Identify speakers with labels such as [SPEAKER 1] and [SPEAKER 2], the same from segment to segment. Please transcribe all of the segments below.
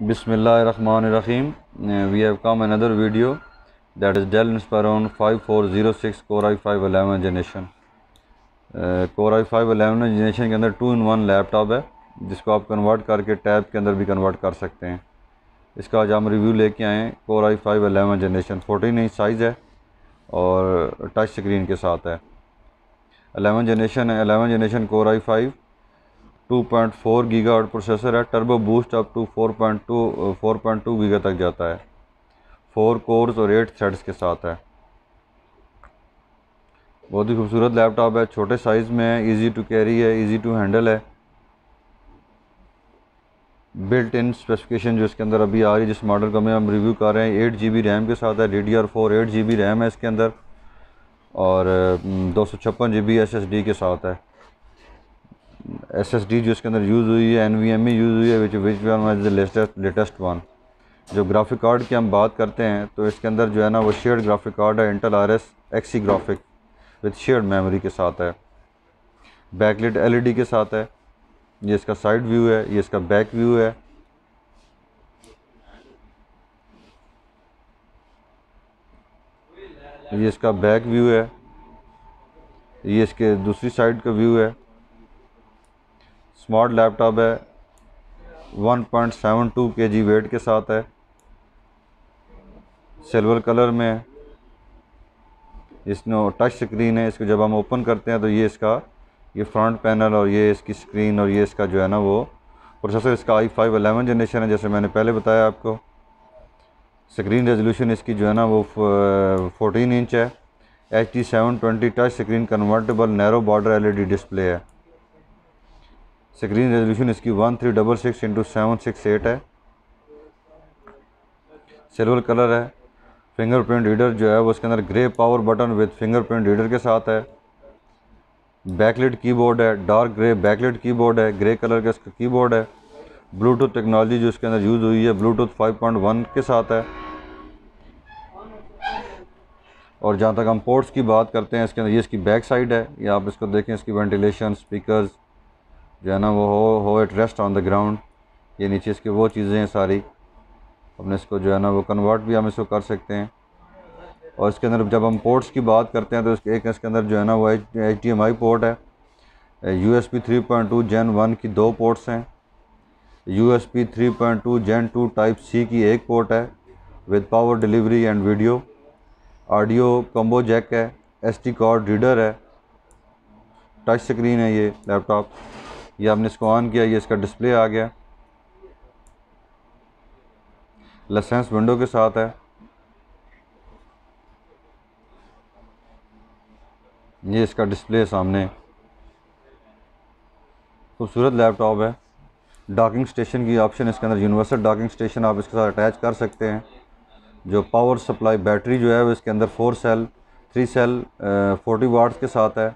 [SPEAKER 1] Bismillahirrahmanirrahim. Uh, we have come another video that is Dell Inspiron 5406 Core i5 11 generation. Uh, Core i5 11 generation के अंदर to in one laptop है जिसको आप convert करके tab के अंदर भी कन्वर्ट कर सकते हैं इसका आज हम रिव्यू लेके आए हैं core i five eleven generation fourteen inch size है और टच स्क्रीन के साथ है एलेवन जनरेशन है eleven generation core i five 2.4 giga processor है turbo boost up to 4.2 4.2 giga तक जाता है। फोर कोर्स और एट थ्रेड्स के साथ है। बहुत ही खूबसूरत लैपटॉप है, छोटे साइज़ में है इजी टू कैरी है इजी टू हैंडल है। बिल्ट इन स्पेसिफिकेशन जो इसके अंदर अभी आ रही है, जिस मॉडल का मैं हम रिव्यू कर रहे हैं एट जी बी रैम के साथ है D D R four eight G B RAM है इसके अंदर, और दो सौ छप्पन G B S S D के साथ है। एस एस डी जो इसके अंदर यूज़ हुई है N V M E use हुई है which which one is the latest latest one जो ग्राफिक कार्ड की हम बात करते हैं तो इसके अंदर जो है ना, वो शेयर्ड ग्राफिक कार्ड है Intel Iris Xe graphic with shared memory के साथ है। बैकलिट डी के साथ है। ये इसका साइड व्यू है, ये इसका बैक व्यू है। ये इसका बैक व्यू है। ये इसके दूसरी साइड का व्यू है। स्मार्ट लैपटॉप है 1.72 केजी वेट के साथ है, सिल्वर कलर में इसमें टच स्क्रीन है, इसको जब हम ओपन करते हैं तो ये इसका, ये फ्रंट पैनल और ये इसकी स्क्रीन और ये इसका जो है ना वो प्रोसेसर, इसका आई फाइव अलेवन जनरेशन है, जैसे मैंने पहले बताया आपको। स्क्रीन रेजोल्यूशन इसकी जो है ना वो फोर्टीन इंच है, H D seven twenty touch screen convertible, narrow border LED display है। स्क्रीन रेजोल्यूशन इसकी one three double six into seven six eight है। सिल्वर कलर है। फिंगरप्रिंट रीडर जो है, वो इसके अंदर grey power button with fingerprint reader के साथ है। बैकलिट कीबोर्ड है। डार्क ग्रे बैकलिट कीबोर्ड है। ग्रे कलर का इसका कीबोर्ड है। ब्लूटूथ टेक्नोलॉजी जो इसके अंदर यूज़ हुई है ब्लूटूथ 5.1 के साथ है। और जहाँ तक हम पोर्ट्स की बात करते हैं, इसके अंदर ये इसकी बैक साइड है। या आप इसको देखें, इसकी वेंटिलेशन स्पीकर्स जो है ना, वो हो हो at rest on the ground ये नीचे इसके वो चीज़ें हैं सारी। अपने इसको जो है ना, वो कन्वर्ट भी हम इसको कर सकते हैं। और इसके अंदर जब हम पोर्ट्स की बात करते हैं तो इसके, एक इसके अंदर जो है ना, वो H D M I port है। U S B three point two gen one की दो पोर्ट्स हैं। U S B three point two gen two type C की एक पोर्ट है with power delivery and video audio combo jack है S T card reader है। Touch screen है ये लैपटॉप ये आपने इसको ऑन किया, ये इसका डिस्प्ले आ गया। लाइसेंस विंडो के साथ है। ये इसका डिस्प्ले सामने। खूबसूरत लैपटॉप है। डॉकिंग स्टेशन की ऑप्शन इसके अंदर यूनिवर्सल डॉकिंग स्टेशन आप इसके साथ अटैच कर सकते हैं। जो पावर सप्लाई बैटरी जो है, वो इसके अंदर four cell three cell forty watts के साथ है।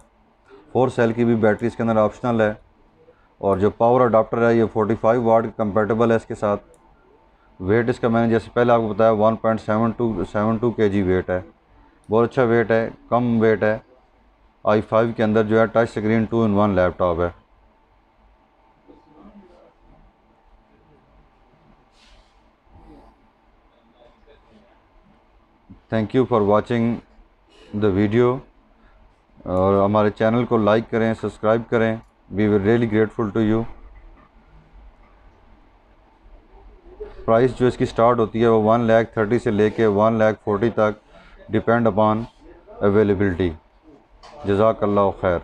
[SPEAKER 1] फोर सेल की भी बैटरी इसके अंदर ऑप्शनल है। और जो पावर अडाप्टर है, ये 45 वाट कंपेटेबल है इसके साथ। वेट इसका मैंने जैसे पहले आपको बताया 1.72 point seven two seven two K G weight है। बहुत अच्छा वेट है, कम वेट है। आई फाइव के अंदर जो है touch screen two in one laptop है। Thank you for watching the video और हमारे चैनल को लाइक करें सब्सक्राइब करें। We were really grateful to you. Price जो इसकी स्टार्ट होती है वो वन लैख थर्टी से लेके वन लैख फोर्टी तक डिपेंड अपॉन अवेलेबिलिटी जजाकल्ला खैर.